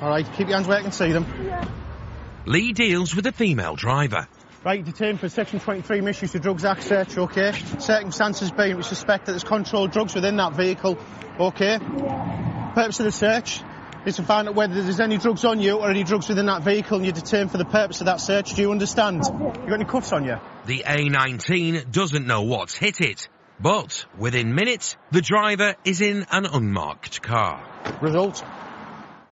All right, keep your hands where I can see them. Lee deals with a female driver. Right, detained for Section 23 misuse of drugs act search, okay? Circumstances being we suspect that there's controlled drugs within that vehicle, okay? Purpose of the search is to find out whether there's any drugs on you or any drugs within that vehicle and you're detained for the purpose of that search. Do you understand? You got any cuffs on you? The A19 doesn't know what's hit it, but within minutes, the driver is in an unmarked car. Result,